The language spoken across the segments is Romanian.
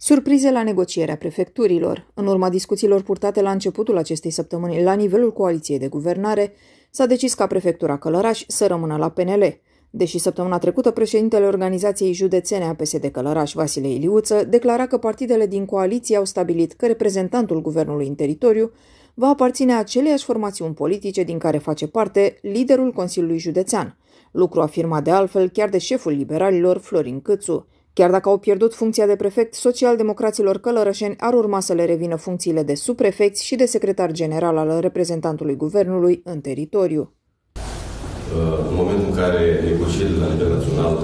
Surprize la negocierea prefecturilor. În urma discuțiilor purtate la începutul acestei săptămâni la nivelul coaliției de guvernare, s-a decis ca prefectura Călăraș să rămână la PNL. Deși săptămâna trecută președintele organizației județene a PSD Călăraș, Vasile Iliuță, declara că partidele din coaliție au stabilit că reprezentantul guvernului în teritoriu va aparține aceleiași formațiuni politice din care face parte liderul Consiliului Județean. Lucru afirmat de altfel chiar de șeful liberalilor Florin Câțu. Chiar dacă au pierdut funcția de prefect, socialdemocraților călărășeni ar urma să le revină funcțiile de subprefecți și de secretar general al reprezentantului guvernului în teritoriu. În momentul în care negocierile la nivel național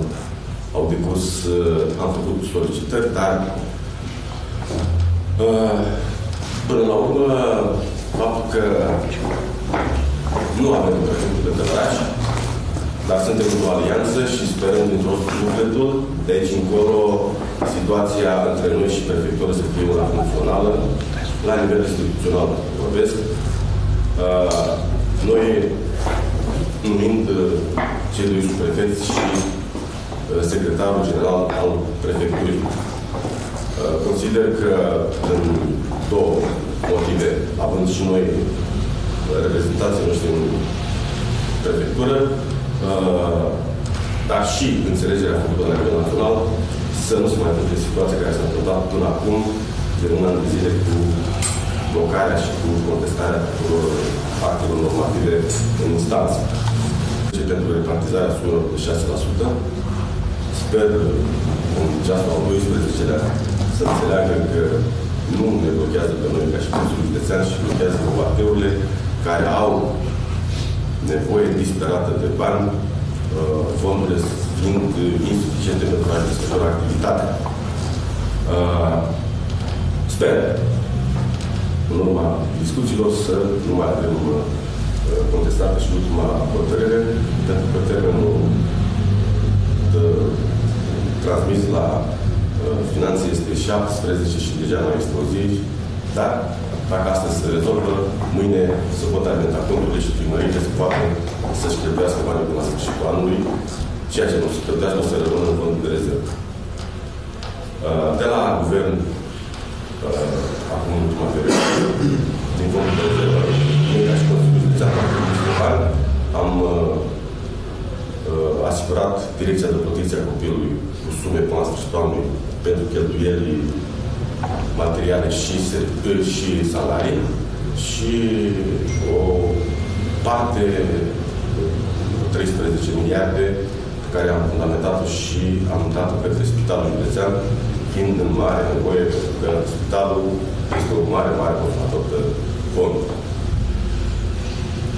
au decurs, uh, am făcut solicitări, dar uh, până la urmă, faptul că nu avem prefectul de călărași, dar suntem într-o alianță și sperăm din tot sufletul, de aici încolo, situația între noi și prefectură să fie una funcțională, la nivel instituțional vorbesc. Uh, noi, numind uh, cei doi subprefeți și uh, secretarul general al prefecturii, uh, consider că în două motive, având și noi uh, reprezentanții noștri în prefectură, Uh, dar și înțelegerea făcută la nivel național, să nu se mai întâmple situația care s-a întâmplat până acum, de un an de zile, cu blocarea și cu contestarea tuturor actelor normative în instanță. Deci, pentru repartizarea sumelor de 6%, sper în ceasul al 12-lea să înțeleagă că nu ne blochează pe noi ca și Consiliul Județean și blochează UAT-urile care au nevoie disperată de bani, uh, fondurile fiind insuficiente pentru a desfășura activitatea. Uh, sper, în urma discuțiilor, să nu mai avem uh, contestată și ultima hotărâre, pentru că termenul de transmis la finanțe este 17 și deja mai este o zi, dar dacă astăzi se rezolvă, mâine se pot alimenta conturile și primările se poate să-și cheltuiască banii până la sfârșitul anului, ceea ce nu se cheltuiască nu se rămână în fondul de rezervă. Uh, de la guvern, uh, acum ultima perioadă, din fondul de rezervă, noi ca și Consiliul Județean Municipal am uh, asigurat Direcția de Protecție a Copilului cu sume până la sfârșitul anului pentru cheltuieli materiale și, și salarii și o parte, 13 miliarde, pe care am fundamentat-o și am dat-o către Spitalul Județean, fiind în mare nevoie, pentru că spitalul este o mare, mare consumator de fonduri.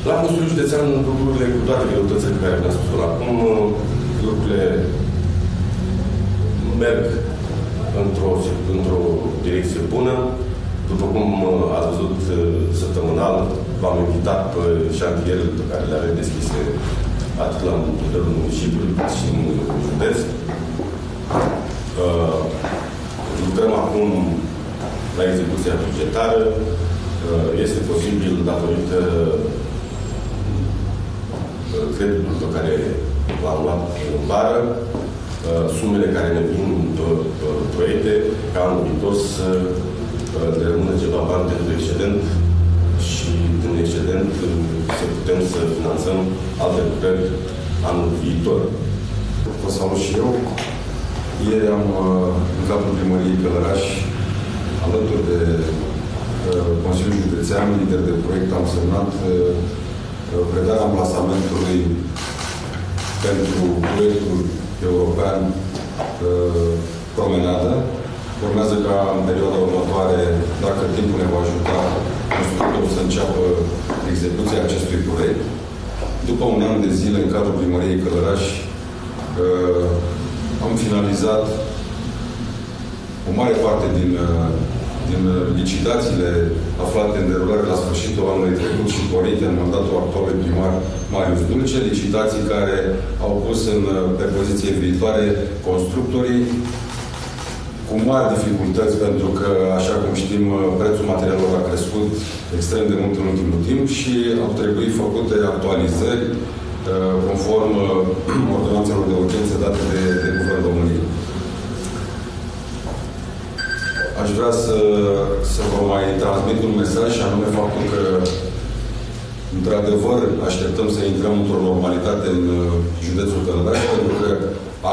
La Consiliul Județean, lucrurile, cu toate greutățile pe care le-am spus până acum, lucrurile merg într-o, într-o direcție bună. După cum uh, ați văzut uh, săptămânal, v-am invitat pe șantierele pe care le avem deschise atât la nivelul municipiului cât și în județ. Uh, lucrăm acum la execuția bugetară. Este posibil, datorită creditul pe care l-am luat în vară, Uh, sumele care ne vin pe, pe proiecte, ca în viitor să uh, ne rămână ceva bani pentru excedent și din excedent uh, să putem să finanțăm alte lucrări anul viitor. O să aud și eu. Ieri am, în cadrul primăriei Călăraș, alături de Consiliul Județean, lider de proiect, am semnat predarea amplasamentului pentru proiectul european uh, promenadă. Urmează ca în perioada următoare, dacă timpul ne va ajuta, constructorul să înceapă execuția acestui proiect. După un an de zile în cadrul primăriei Călăraș, uh, am finalizat o mare parte din uh, din uh, licitațiile aflate în derulare la sfârșitul anului trecut și pornite în mandatul actualului primar Marius Dulce, licitații care au pus în, uh, pe poziție viitoare constructorii cu mari dificultăți pentru că, așa cum știm, uh, prețul materialelor a crescut extrem de mult în ultimul timp și au trebuit făcute actualizări conform ordonanțelor de urgență date de, de Guvernul aș vrea să, să vă mai transmit un mesaj și anume faptul că într-adevăr așteptăm să intrăm într-o normalitate în uh, județul Călăraș pentru că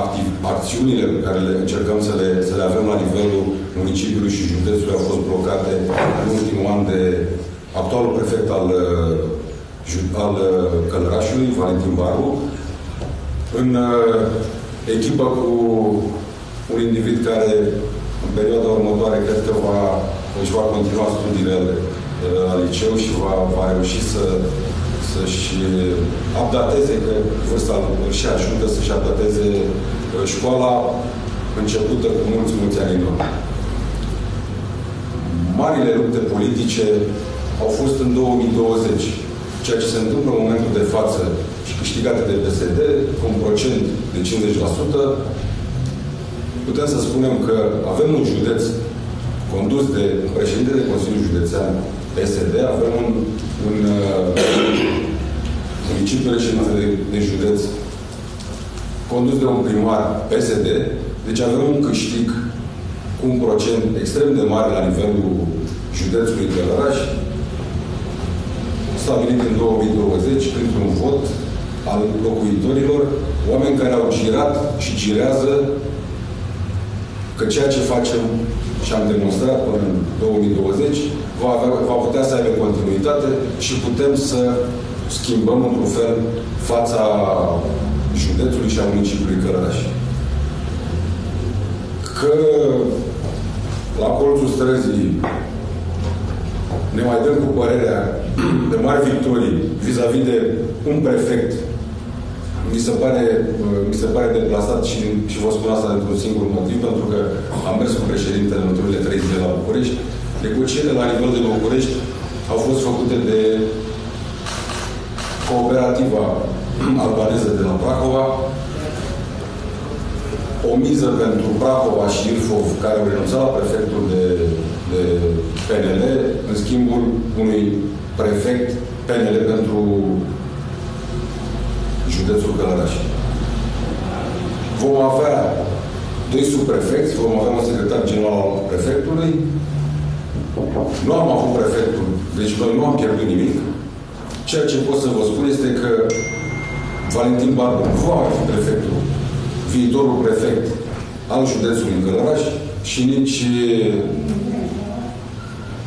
activ, acțiunile pe care le încercăm să le, să le avem la nivelul municipiului și județului au fost blocate în ultimul an de actualul prefect al, uh, al uh, Călărașului, Valentin Baru, în echipă cu un individ care în perioada următoare cred că va, își va continua studiile la liceu și va, va reuși să, să-și updateze, că vârsta îl și ajută să-și updateze uh, școala începută cu mulți, mulți ani în urmă. Marile lupte politice au fost în 2020. Ceea ce se întâmplă în momentul de față și câștigate de PSD, cu un procent de 50%, putem să spunem că avem un județ condus de președinte de Consiliul Județean PSD, avem un, un uh, municipiu reședință de, de județ condus de un primar PSD, deci avem un câștig cu un procent extrem de mare la nivelul județului Călăraș, stabilit în 2020 printr-un vot al locuitorilor, oameni care au girat și girează că ceea ce facem și am demonstrat până în 2020 va, avea, va putea să aibă continuitate și putem să schimbăm într-un fel fața județului și a municipiului Călăraș. Că la colțul străzii ne mai dăm cu părerea de mari victorii vis-a-vis -vis de un prefect mi se pare, mi se pare deplasat și, și vă spun asta dintr-un singur motiv, pentru că am mers cu președintele în ultimele trei zile la București. Negocierile la nivel de București au fost făcute de cooperativa albaneză de la Prahova, o miză pentru Prahova și Ilfov, care au renunțat la prefectul de, de PNL, în schimbul unui prefect PNL pentru județul Călăraș. Vom avea doi subprefecți, vom avea un secretar general al prefectului. Nu am avut prefectul, deci noi nu am pierdut nimic. Ceea ce pot să vă spun este că Valentin Barbu nu va fi prefectul, viitorul prefect al județului Călăraș și nici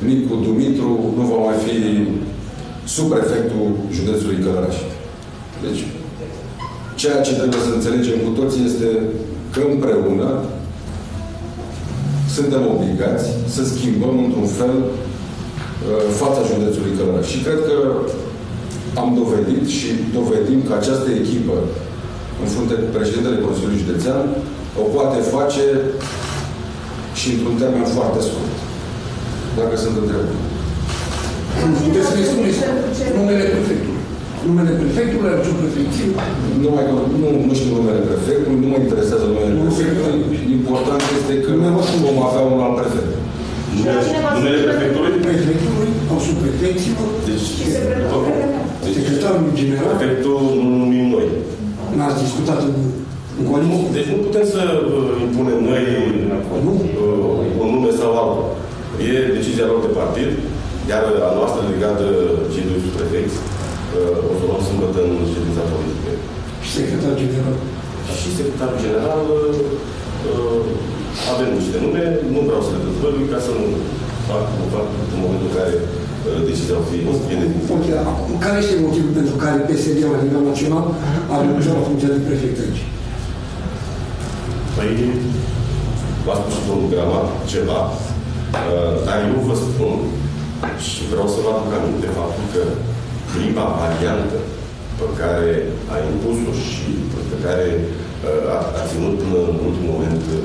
Nicu Dumitru nu va mai fi subprefectul județului Călăraș. Deci, Ceea ce trebuie să înțelegem cu toții este că împreună suntem obligați să schimbăm într-un fel uh, fața județului Călăraș. Și cred că am dovedit și dovedim că această echipă, în frunte cu președintele Consiliului Județean, o poate face și într-un termen foarte scurt. Dacă sunt întrebări. Puteți să-mi spuneți numele prefectului numele prefectului, ar prefecție? Nu, mai, nu, nu știu numele prefectului, nu mă interesează numele prefectului. Important este că vom avea un alt prefect. Numele prefectului? Prefectului, au subprefecților. Deci, deci, secretarul general. Prefectul nu numim noi. N-ați discutat în, în coaliție? Deci nu putem să uh, impunem noi nu? Uh, un nume sau altul. E decizia lor de partid, iar a noastră legată cei doi prefecți o să luăm sâmbătă în ședința politică. Și secretarul general? Și secretarul general uh, avem niște nume, nu vreau să le dezvălui ca să nu fac, nu fac în momentul în care uh, decizia va fi bine Ok, acum, care este motivul pentru care PSD la nivel național a renunțat la funcția de prefect aici? Păi, v-a spus și domnul Grama ceva, uh, dar eu vă spun și vreau să vă aduc aminte faptul că prima variantă pe care a impus-o și pe care uh, a, a ținut până în ultimul moment uh,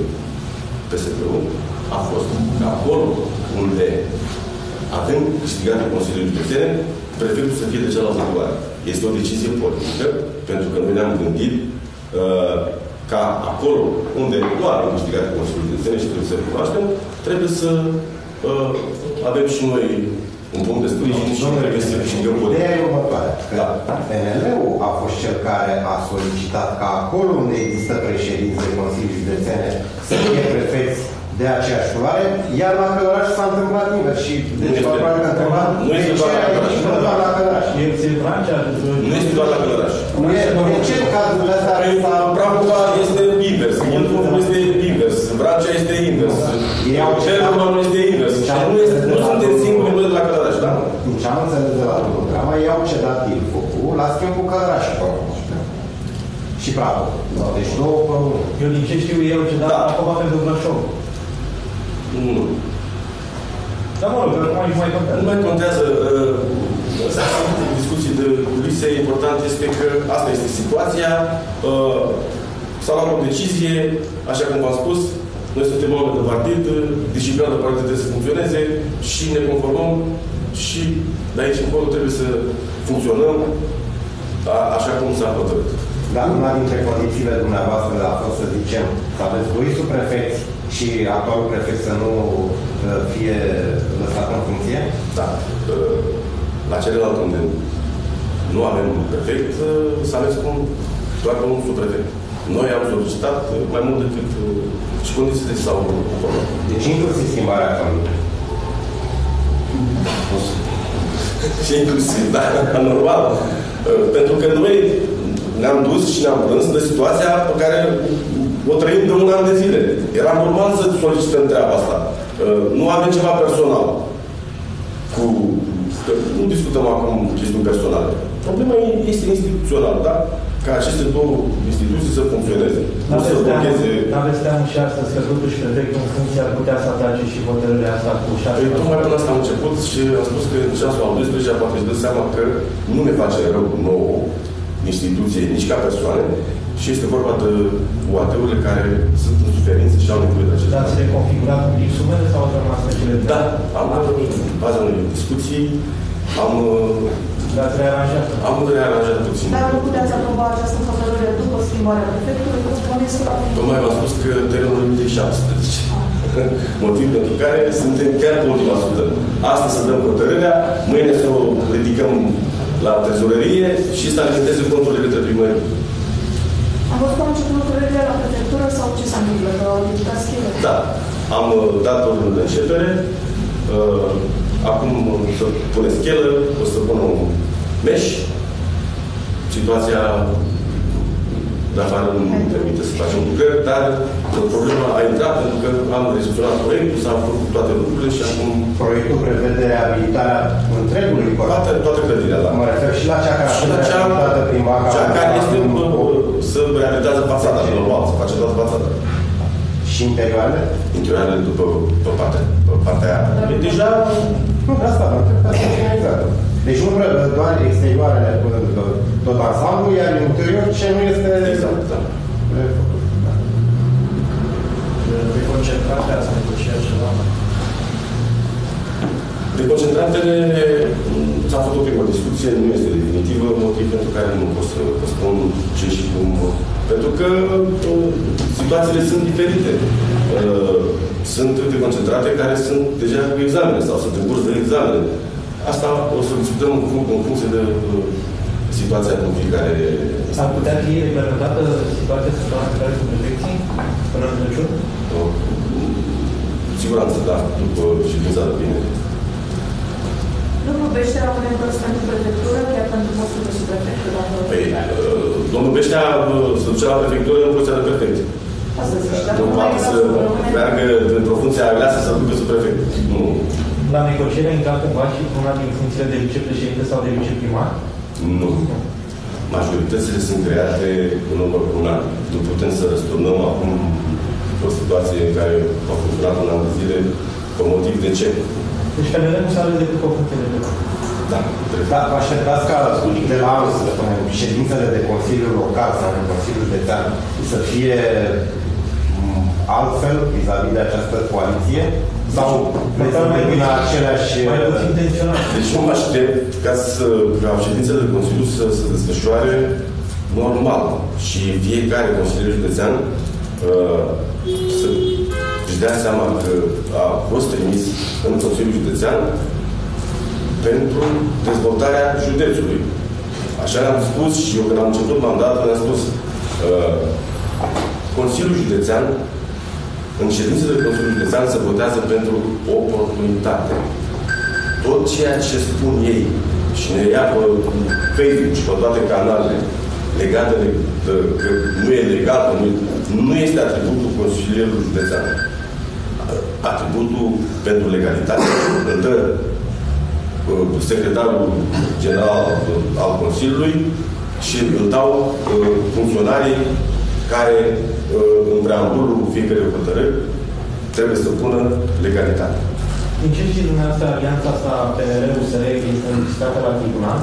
PSD-ul a fost că acolo unde avem câștigat în Consiliul Județene, prefectul să fie de cealaltă culoare. Este o decizie politică, pentru că noi ne-am gândit uh, ca acolo unde nu avem câștigat în Consiliul Județene și trebuie să recunoaștem, trebuie să uh, avem și noi un punct de sprijin și trebuie să câștigăm Ideea e următoare. Că da. PNL-ul a fost cel care a solicitat ca acolo unde există președințe de Consilii Județene să fie prefecți de aceeași culoare, iar la Călăraș s-a întâmplat invers și deci este- probabil că a întâmplat nu este doar la Călăraș. și nu doar la Călăraș. Este Francia, Nu este doar la Călăraș. Nu e, de ce în cazul ăsta s-a Prahova este invers, Ilfov este invers, Vrancea este invers, Ei au Cerul este invers. Și Deci nu, este, ce am înțeles de la programa, ei au cedat Ilfocul la schimb cu Călăraș și Prahova. Și Prahova. Deci două pe unul. eu din ce știu eu ce da Da. acum pentru Brașov. Nu. Dar mă rog, acum nici mai Nu contează. mai contează. uh, Asta sunt discuții de culise. Important este că asta este situația. uh, S-a luat o decizie, așa cum v-am spus, noi suntem oameni de partid, disciplina de partid trebuie să funcționeze și ne conformăm și de aici încolo trebuie să funcționăm a- așa cum s-a hotărât. Dar una dintre condițiile dumneavoastră a fost, să zicem, să aveți doi subprefecți și actualul prefect să nu uh, fie lăsat în funcție? Da. Uh, La celălalt unde nu avem prefect, uh, să ales cum doar pe un subprefect. Noi am solicitat uh, mai mult decât uh, și condițiile s-au aprobat. Deci inclusiv schimbarea familiei. Și inclusiv, da, normal. Uh, Pentru că noi ne-am dus și ne-am plâns de situația pe care o trăim de un an de zile. Era normal să solicităm treaba asta. Uh, Nu avem ceva personal. Cu... că Nu discutăm acum chestiuni personale. Problema este instituțională, da? Ca aceste două instituții să funcționeze. Nu să N-aveți teamă, blocheze. N-aveți teamă și astăzi că totuși prefectul în funcție ar putea să atace și hotărârea asta cu șase Păi tocmai până asta am început și am spus că în ceasul al 12 poate își dă seama că nu ne face rău nouă instituție, nici ca persoane, și este vorba de UAT-urile care sunt în suferință și au nevoie de acest Dați reconfigurat un pic sumele sau au rămas pe cele Da, am în baza unei discuții, am, Dați rearanjat. am rearanjat puțin. Dar nu puteți aproba această hotărâre după schimbarea prefectului, cum spuneți că Tocmai v-am spus că terenul limit e 17. Motiv pentru care suntem chiar pe ultima sută. Astăzi să dăm hotărârea, mâine să o ridicăm la trezorerie și să alimenteze conturile către primărie. am văzut că am început lucrările la prefectură sau ce s-a întâmplat, că au ridicat schele. Da, am uh, dat ordinul de începere. Uh, Acum uh, să pune schelă, o să pună un meș. Situația de afară nu ne permite să facem lucrări, dar uh, problema a intrat pentru că am recepționat proiectul, s-au făcut toate lucrurile și acum Proiectul prevede reabilitarea întregului corp. toate, toate clădirea, da. Mă refer și la cea care a Și fost la cea, reabilitată prin banca. cea care este în- uh, să reabilitează fațada, normal, să face toată fațada. Și interioarele? Interioarele după pe partea, pe partea aia. E deja Nu, de asta, mă întreb, asta e exact. Deci nu prevede doar exterioarele, tot ansamblu, iar interior ce nu este exact, da. prefăcut. Da. De concentrare ați negociat ceva. De concentratele s-a făcut o primă discuție, nu este definitivă, motiv pentru care nu pot să vă spun ce și cum. Pentru că uh, situațiile sunt diferite. Uh, Sunt de concentrate care sunt deja cu examene sau sunt în curs de examene. Asta o să discutăm în, func- în funcție de uh, situația cu fiecare Ar putea fi reglementată situația situației care sunt prefecții până în Crăciun? uh, cu siguranță, da, după ședința de bine. Domnul Bește rămâne întors pentru prefectură, chiar pentru postul de subprefect, dacă... Păi, uh, domnul Beștea uh, se ducea la prefectură în funcția de prefect. Asta zici, dacă Nu nu mai poate să rămâne... meargă într-o funcție aleasă să ducă sub prefect. Nu. La negociere a intrat cumva și una din funcțiile de vicepreședinte sau de viceprimar? Nu. Majoritățile sunt create în urmă cu un an. Nu putem să răsturnăm acum o situație în care au funcționat un an de zile pe motiv de ce? Deci PNL nu s-a ales decât cu o funcție de prefect. Da, prefect. Da, vă așteptați ca de la anul, să spunem, ședințele de Consiliul Local sau de Consiliul Județean să fie m, altfel vis-a-vis de această coaliție? Sau vreți să devină aceleași... Mai puțin tensionat. Deci nu mă aștept ca, să, ca ședințele de Consiliu să se desfășoare normal și fiecare consilier județean uh, să își dea seama că a fost trimis în Consiliul Județean pentru dezvoltarea județului. Așa am spus și eu când am început mandatul, am spus uh, Consiliul Județean În ședințele Consiliului Județean se votează pentru oportunitate. Tot ceea ce spun ei și ne ia pe Facebook și pe toate canalele legate de, de că nu e legal, nu, nu este atributul Consilierului Județean. Atributul pentru legalitate îl dă uh, secretarul general al Consiliului și îl dau uh, funcționarii care uh, în preambulul fiecare hotărâri trebuie să pună legalitate. Din ce știți dumneavoastră, alianța asta PNL-USR este înregistrată la tribunal?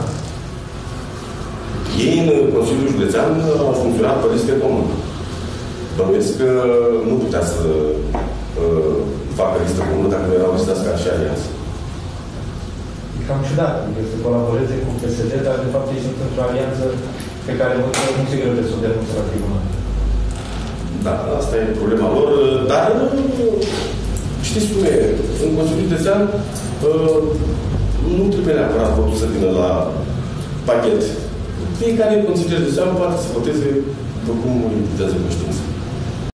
Ei în Consiliul Județean au funcționat pe liste comună. Bănuiesc că nu putea să uh, facă listă comună dacă nu erau listați ca și alianță. E cam ciudat, adică să colaboreze cu PSD, dar de fapt ei sunt într-o alianță pe care nu, nu se greu de să o denunțe la tribunal. Da, asta e problema lor, dar știți cum e, în Consiliul Județean uh, nu trebuie neapărat votul să vină la pachet. Fiecare consilier de seamă poate să voteze după cum îi putează conștiința.